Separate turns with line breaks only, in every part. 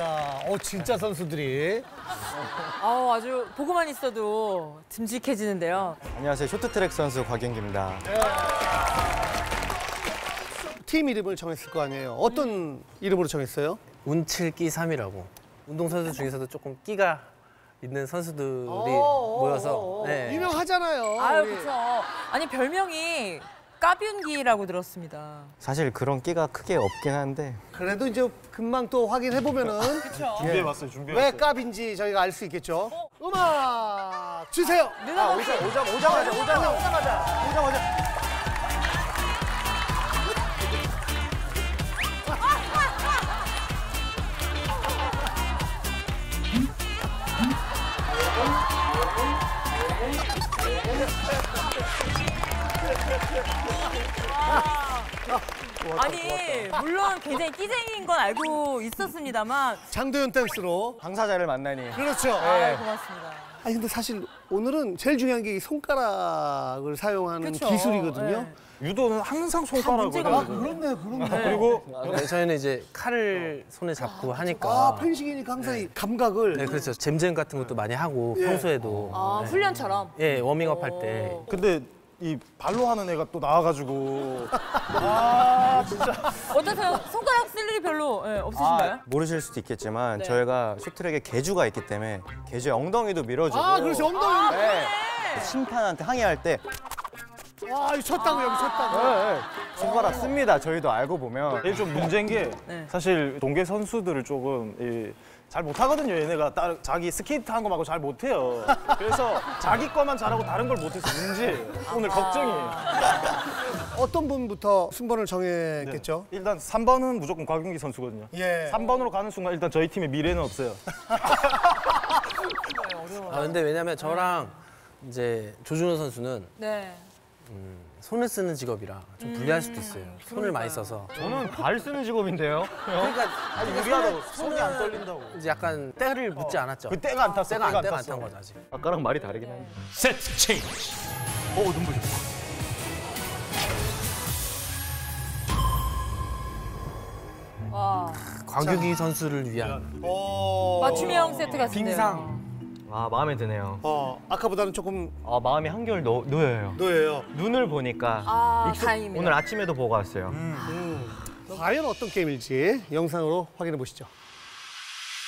알겠습니다. 어, 진짜 선수들이.
아 아주 보고만 있어도 듬직해지는데요.
안녕하세요. 쇼트트랙 선수 곽영기입니다.
팀 이름을 정했을 거 아니에요. 어떤 이름으로 정했어요?
운칠끼 3이라고 운동선수 중에서도 조금 끼가 있는 선수들이
어,
모여서 네.
유명하잖아요.
아유. 그렇죠. 아니 별명이 까뷸기라고 들었습니다.
사실 그런 끼가 크게 없긴 한데
그래도 이제 금방 또 확인해 보면은
준비해봤어요,
왜 깝인지 저희가 알 수 있겠죠. 음악 주세요.
누나 혹시
오자 오자마자 오자마자 오자마자 오자마자
아니 물론 굉장히 끼쟁이인 건 알고 있었습니다만
장도연 댄스로.
당사자를 만나니
그렇죠.
아 고맙습니다.
아니 근데 사실 오늘은 제일 중요한 게 이 손가락을 사용하는
그쵸.
기술이거든요.
네.
유도는 항상 손가락으로. 돼요.
그렇네, 그렇네.
그리고
네, 저희는 이제 칼을 손에 잡고 하니까
아, 펜싱이니까 항상 이 감각을.
네, 그렇죠 잼잼 같은 것도 많이 하고
예.
평소에도
아
네.
훈련처럼.
예 워밍업 할때
오.
근데 이 발로 하는 애가 또 나와가지고 아 진짜
어떠세요? 손가락 쓸 일이 별로 예, 없으신가요?
아, 모르실 수도 있겠지만
네.
저희가 쇼트트랙에 개주가 있기 때문에 계주의 엉덩이도 밀어주고
아, 그렇지. 엉덩이.
네. 심판한테 항의할 때
와, 이거 쳤다고, 여기 쳤다고.
네, 네. 손가락 씁니다. 저희도 알고 보면
이게 좀 문제인 게
네.
사실 동계 선수들을 조금 이, 잘 못하거든요. 얘네가 따, 자기 스케이트 한 거 말고 잘 못해요. 그래서 자기 거만 잘하고 다른 걸 못해서 문제. 오늘 걱정이에요.
어떤 분부터 순번을 정했겠죠?
일단 3번은 무조건 곽윤기 선수거든요.
예.
3번으로 가는 순간 일단 저희 팀의 미래는 없어요.
아 근데 왜냐면 저랑 이제 조준호 선수는
네.
손을 쓰는 직업이라 좀 불리할 수도 있어요 손을 많이 써서
저는 발 쓰는 직업인데요.
그러니까
아니 무리하다고 손이 안 떨린다고.
이제 약간 때를 묻지 않았죠
그 때가 안 탔어.
때가 안
때가
안안 탄. 거죠 아직
아까랑 말이 다르긴 한데.
세트 체인지.
오 눈물.
와
곽유기 선수를 위한
어.
맞춤형 세트 같은데요.
아 마음에 드네요.
어, 아까보다는 조금
아 마음이 한결 놓, 놓여요.
노예요.
눈을 보니까
아
익숙-
다행입니다.
오늘 아침에도 보고 왔어요.
과연 어떤 게임일지 영상으로 확인해 보시죠.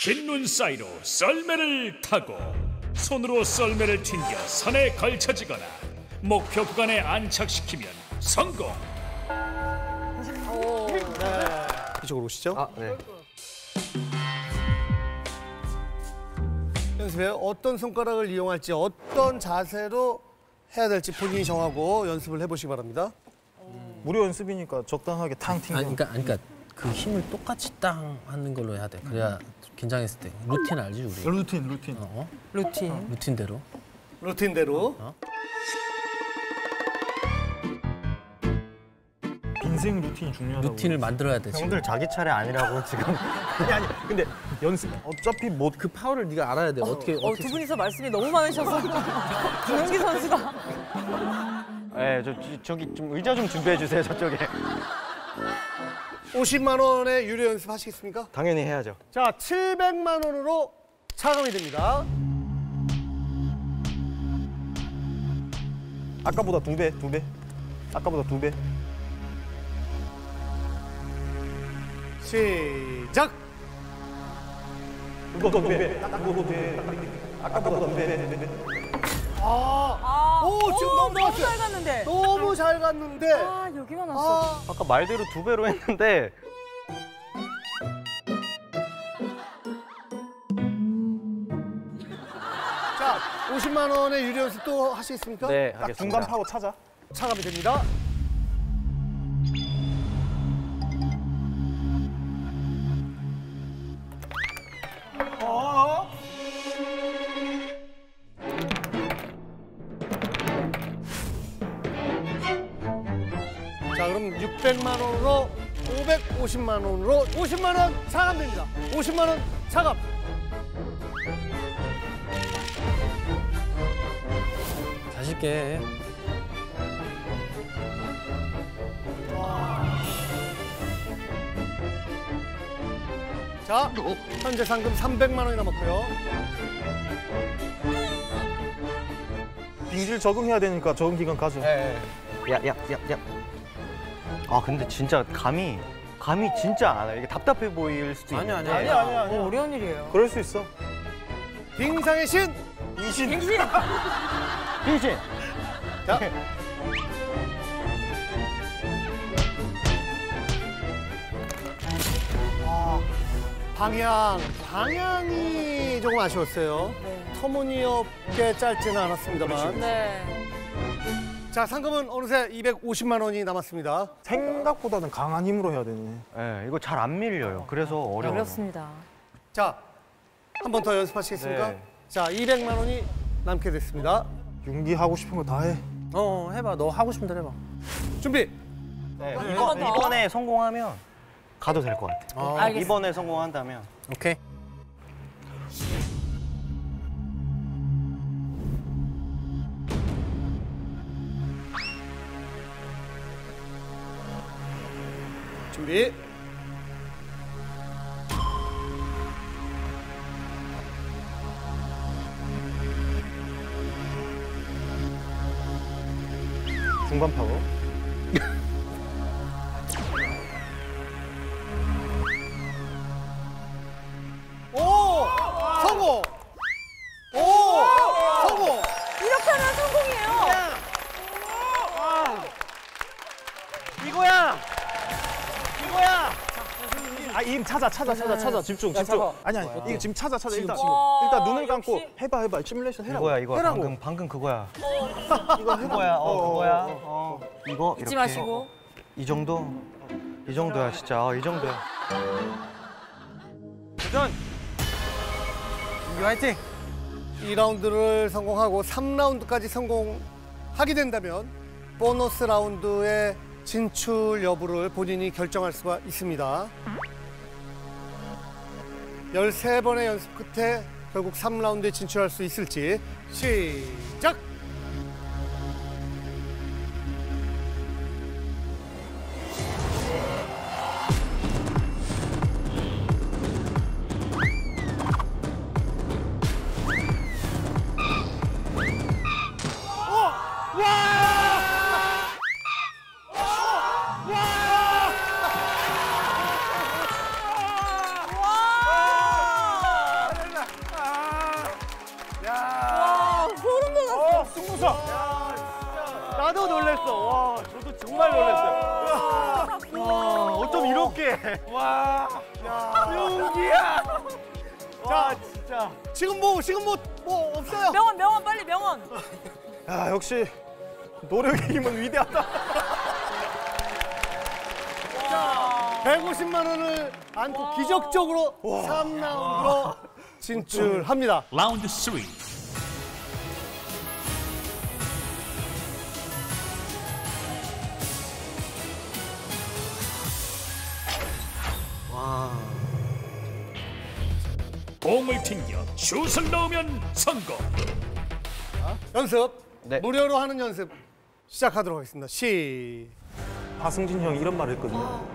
긴 눈 사이로 썰매를 타고 손으로 썰매를 튕겨 선에 걸쳐지거나 목표 구간에 안착시키면 성공.
이쪽으로 오시죠.
아 네.
연습해요. 어떤 손가락을 이용할지 어떤 자세로 해야 될지 본인이 정하고 연습을 해보시기 바랍니다.
무료 연습이니까 적당하게 탕 튕겨.
아니 그러니까, 아니, 그러니까 그 힘을 똑같이 땅 하는 걸로 해야 돼 그래야 긴장했을 때 루틴 알지 우리
루틴 루틴.
어?
루틴.
루틴대로
루틴대로.
인생 루틴이 중요하다고.
루틴을 만들어야 돼 지금
형들 자기 차례 아니라고 지금.
아니 아니. 근데 연습 어차피 못
그 파워를 네가 알아야 돼 어 떻게
어,
어떻게
두 분이서 말씀이 너무 많으셔서 김영기 선수가
네, 저, 저- 저기 좀 의자 좀 준비해 주세요 저쪽에.
50만 원의 유료 연습 하시겠습니까?
당연히 해야죠.
자, 700만 원으로 차감이 됩니다.
아까보다 두 배, 두 배. 아까보다 두 배.
시작.
이거 두 배. 이거 두 배. 아까보다 두 배.
아,
오, 지금
오,
너무
너무. 잘 갔는데
너무 잘 갔는데.
아 여기만 왔어
아,
아까 말대로 두 배로 했는데
자, 50만 원의 유료 연습 또 하시겠습니까?
네딱
하겠습니다.
중간 파고 찾아.
차감이 됩니다. 600만 원으로 550만 원으로 50만 원 차감됩니다. 50만 원 차감.
해.
자, 현재 상금 300만 원이 남았고요.
빙질 적응해야 되니까 적응 기간 가죠.
야야 야 야. 아 근데 진짜 감이 감이 진짜 안 와요. 이게 답답해 보일 수도
아니야,
있는데.
아니야.
아니야 아니야 아니야.
어려운 일이에요.
그럴 수 있어.
빙상의 신!
인신.
빙신.
빙신.
자. 아, 방향, 방향이 조금 아쉬웠어요.
네.
터무니없게 짧지는 않았습니다만.
네.
자, 상금은 어느새 250만 원이 남았습니다.
생각보다는 강한 힘으로 해야 되네.
예, 이거 잘 안 밀려요. 그래서 어려워요.
어렵습니다.
자, 한 번 더 연습하시겠습니까?
네.
자, 200만 원이 남게 됐습니다.
윤기 하고 싶은 거 다 해.
어, 해봐. 너 하고 싶은 대로 해봐.
준비.
네,
한
이번. 이번에 성공하면 가도 될 것.
어,
알겠습니다.
이번에 성공한다면
오케이.
준비.
중간 파워.
오! 성공! 오! 성공!
이렇게 하면 성공이에요.
이거야. 이거야.
아, 임 찾아, 찾아, 찾아, 찾아. 집중, 집중. 아니, 아니, 이거 지금 찾아, 찾아. 일단,
와,
일단 눈을 감고
역시.
해봐, 해봐. 시뮬레이션 해라.
이거야 이거
해라고.
방금 방금 그거야.
이거 해봐.
그거야. 어,
어,
그거야.
어,
어. 이거
잊지
이렇게.
마시고.
이 정도? 이 정도야 진짜. 어, 이 정도야. 도전.
윤기 화이팅!
2라운드를 성공하고 3라운드까지 성공하게 된다면 보너스 라운드의 진출 여부를 본인이 결정할 수가 있습니다. 13번의 연습 끝에 결국 3라운드에 진출할 수 있을지 시작!
나도 놀랬어. 와, 저도 정말 놀랐어요. 와, 어쩜 이렇게. 와, 용기야. 자, 진짜.
지금 뭐 지금 뭐 뭐 없어요.
명언, 명언, 빨리 명언.
야, 역시 노력의 힘은 위대하다.
150만 원을 안고 기적적으로 3라운드로 진출합니다.
라운드 3 공을 튕겨 슛을 넣으면 성공
연습
네.
무료로 하는 연습 시작하도록 하겠습니다. 시
하승진 형이 이런 말을 했거든요.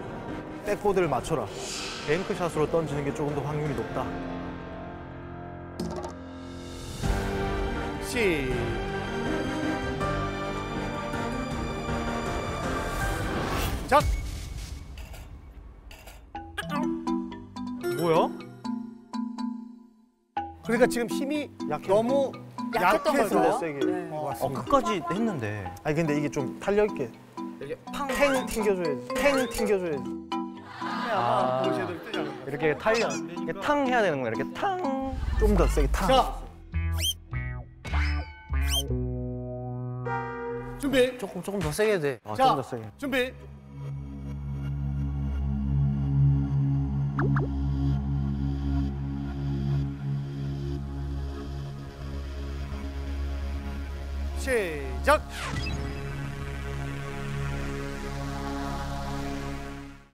백보드를 맞춰라. 뱅크샷으로 던지는 게 조금 더 확률이 높다.
시. 작. 그러니까 지금 힘이
약해.
너무
약했던
약해서?
세게.
네.
어,
어. 끝까지 했는데.
아니 근데 이게 좀 탄력 있게. 팡 튕겨줘야지. 팽 튕겨줘야지.
아, 이렇게 탈려. 이렇게 탕 해야 되는 거야. 이렇게 탕.
좀 더 세게 탕.
자. 준비.
조금 조금 더 세게 돼.
아,
자,
좀더 세게.
준비. 시작.